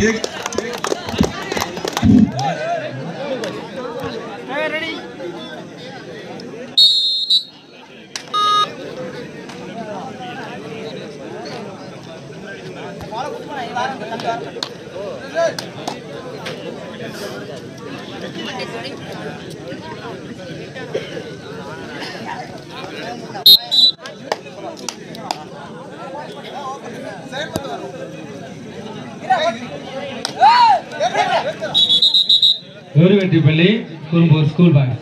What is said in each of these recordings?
இது- ஒரு வெற்றி பள்ளி குறும்பூர் ஸ்கூல் பாய்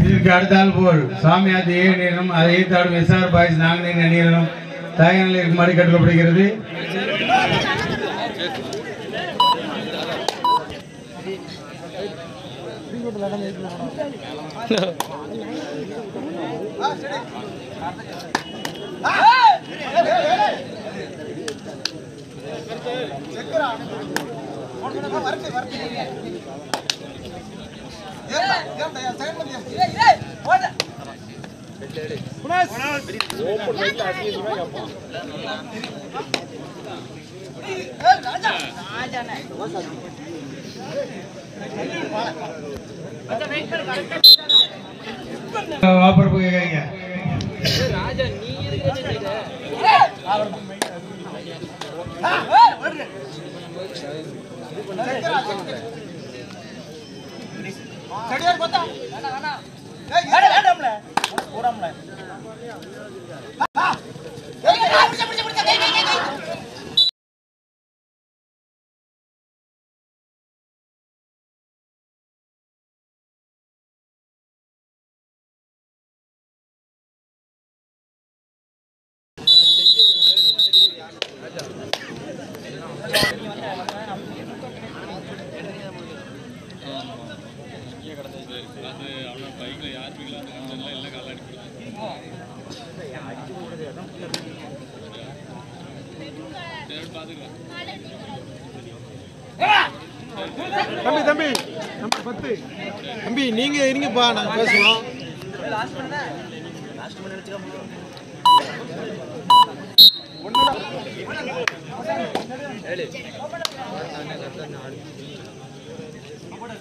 இதற்கு அடுத்தால் போல் சாமியார் ஏ அணியினரும் அதை எதிர்த்தாடும் எஸ்ஆர் பாய்ஸ் நாங்கள் அணியினரும் தயாரில் இருக்குமாறு கேட்கப்படுகிறது வாப்பரப்பு கேட்காங்க தம்பி தம்பி. நம்பர் பத்து. தம்பி நீங்க இருங்கப்பா நாங்க பேசுவோம் అప్పుడు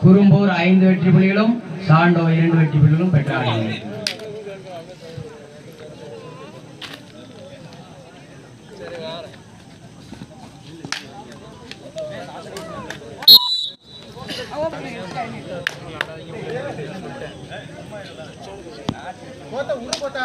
குறும்பூர் ஐந்து வெற்றி புள்ளிகளும் சாண்டோ இரண்டு வெற்றி புள்ளிகளும் பெற்றார்கள். போட்ட உரு போட்டா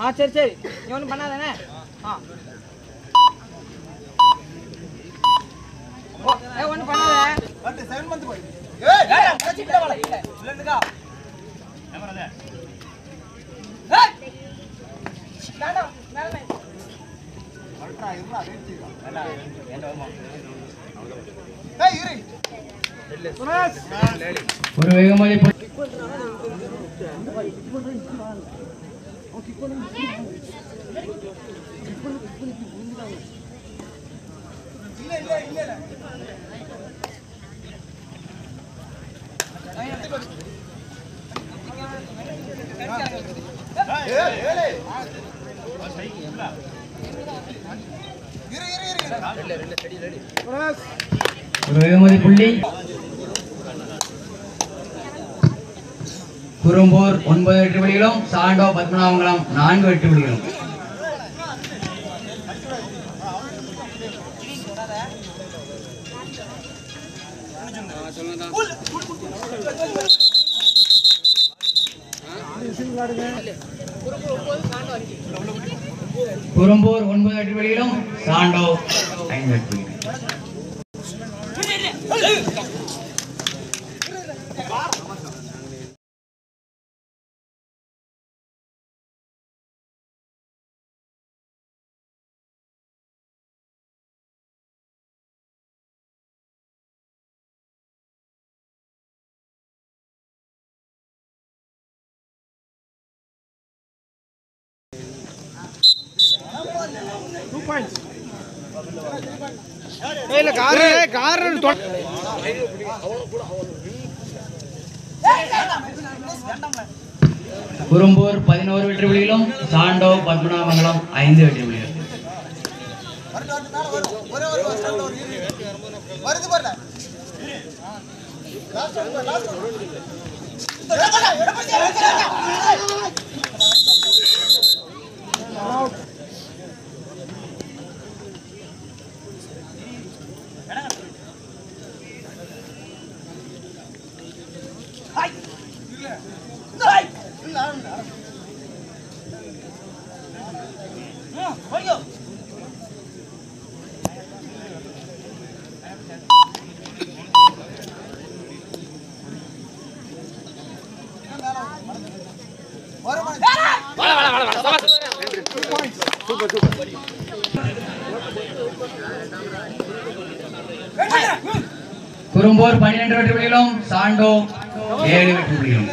ஆ சரி சரி. நீ ஒன்றும் பண்ணாதானே ஆ. ஓ, ஏ ஒன்றும் பண்ணாத. செவன் மந்த் போய். ஒரு வேகமலை வேகமதி புள்ளி. குறும்பூர் ஒன்பது எட்டு புள்ளிகளும் சாண்டோ பத்மநாபங்குளம் நான்கு எட்டு புள்ளிகளும் குறும்பூர் ஒன்பது எட்டு புள்ளிகளும் சாண்டோ ஐந்து வெற்றி டூ பாயிண்ட்ஸ் இல்ல கார் கார் குறும்பூர் பதினோரு வெற்றி புள்ளிகளும் சாண்டோ பத்மநாபங்குளம் ஐந்து வெற்றி புள்ளிகள் குறும்பூர் பன்னிரண்டு வெற்றி புள்ளிகளும் சாண்டோ ஏழு வெற்றி புள்ளிகளும்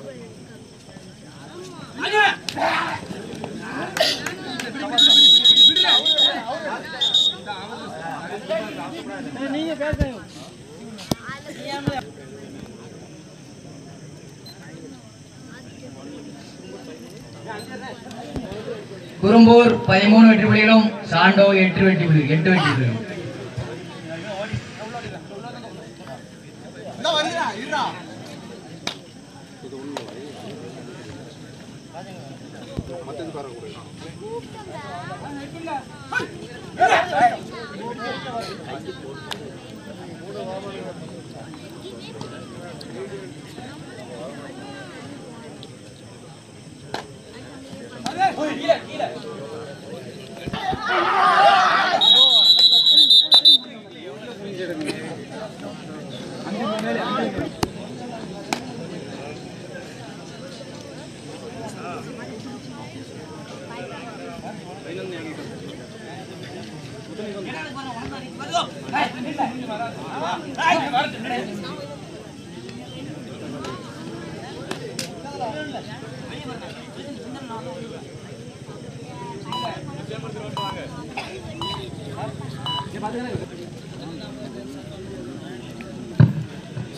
குறும்பூர் பதிமூணு வெற்றி புள்ளிகளும் சாண்டோ எட்டு வெற்றி புள்ளி எட்டு வெற்றி புள்ளிகளும். கூட்டிட்டு வரக்கூடாது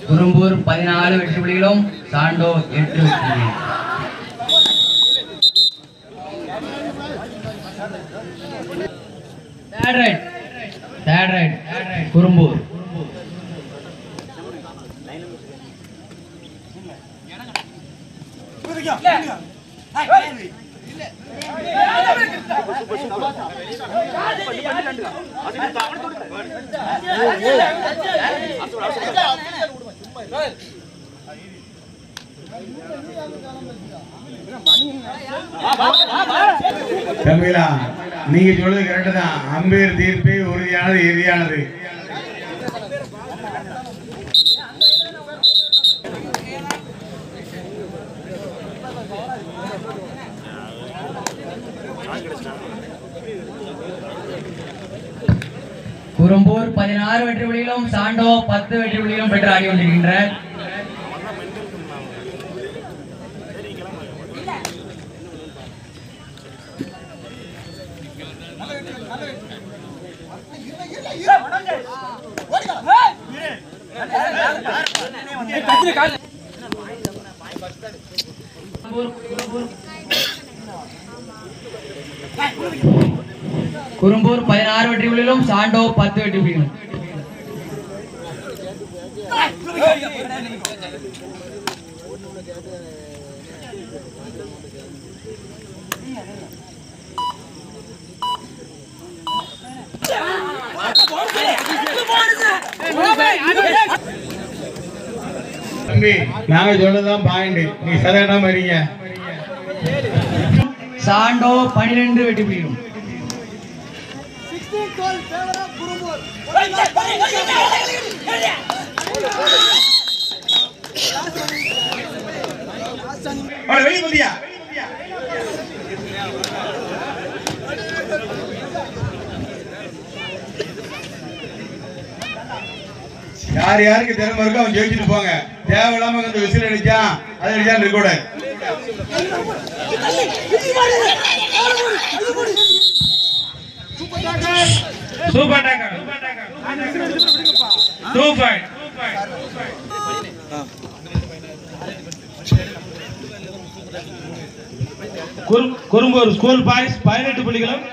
குறும்பூர் பதினாலு வெற்றி புள்ளிகளும் சாண்டோ எட்டு வெற்றி தேர்ட் ரைட் தேர்ட் ரைட் குறும்பூர் தம்பிகளா நீங்க சொல்றது கரெக்டு தான். அம்பேர் தீர்ப்பே உறுதியானது இறுதியானது. குரும்பூர் பதினாறு வெற்றி புள்ளிகளும் சாண்டோ பத்து வெற்றி புள்ளிகளும் பெற்று ஆடி கொண்டிருக்கின்ற குறும்பூர் பதினாறு வெற்றி புள்ளிகளும் சாண்டோ பத்து வெற்றி புள்ளிகளும் நாங்க சொல்லதான் பாயிண்ட் நீ சதகடாம இருங்க சாண்டோ பனிரெண்டு வெற்றி புள்ளிகளும் வெளியே போதியா யார் யாருக்கு திறமை இருக்கோ அவன் ஜெயிச்சுட்டு போங்க. தேவையில்லாம வந்து விசில் அடிச்சான் அது அடிச்சா இருக்க கூட super taker two point Kurumbur school boys பதினெட்டு புள்ளிகளும்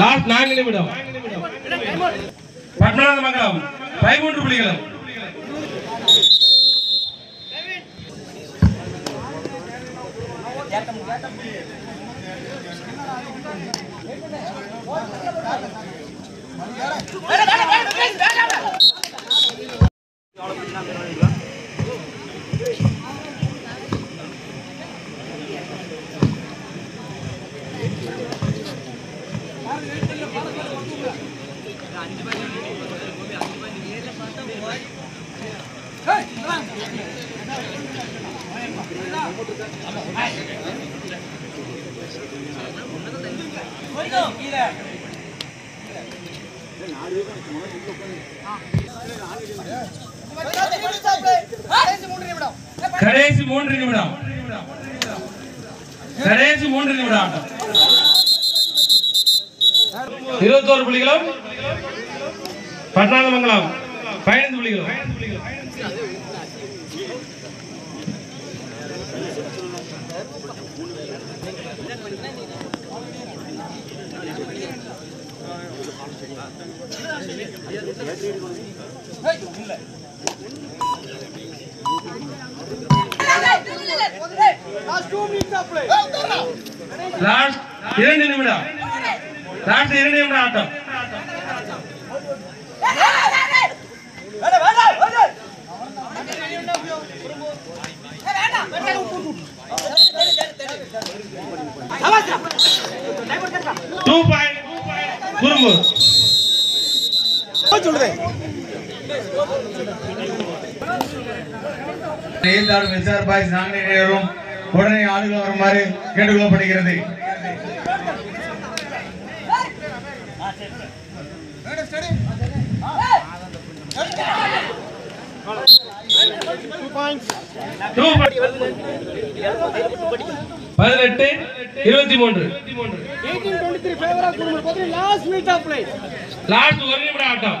லாஸ்ட் நான்கு நிமிடம். பத்மநாத மங்கலம் பதிமூன்று புள்ளிகளும் अरे கடைசி மூன்று நிமிடம். கடைசி மூன்று நிமிடம். ஆட்டம் இருபத்தோரு புள்ளிகளும் பட்னாதமங்கலம் பதினைந்து புள்ளிகளும். லாஸ்ட் இரண்டு நிமிடம். லாஸ்ட் இரண்டு நிமிடம் ஆட்டம். டூ பாயிண்ட் குறும்பூர் நீந்தாடும் எஸ்ஆர் பாய்ஸ் நாங்கள் உடனே ஆளுகள் வருமாறு கேட்டுக்கொள்ளப்படுகிறது. பதினெட்டு இருபத்தி மூன்று லாஸ்ட் ஒரு நிமிடம் ஆட்டம்.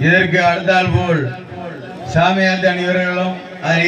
இதற்கு அடுத்தால் போல் சாமியார் அணிவர்களும் அதை